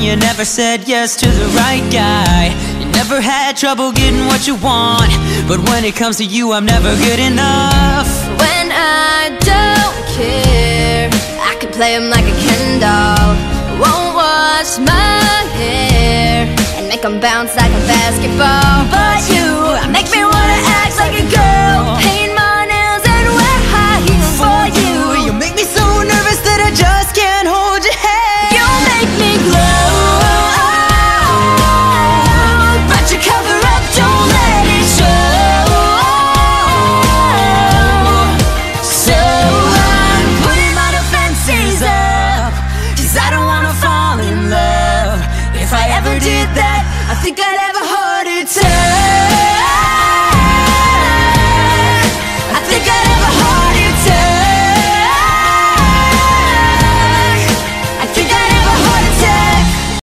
you never said yes to the right guy. You never had trouble getting what you want. But when it comes to you, I'm never good enough. When I don't care I can play him like a Ken doll. Won't wash my hair And make him bounce like a basketball Cause I don't wanna fall in love. If I ever did that, I think I'd have a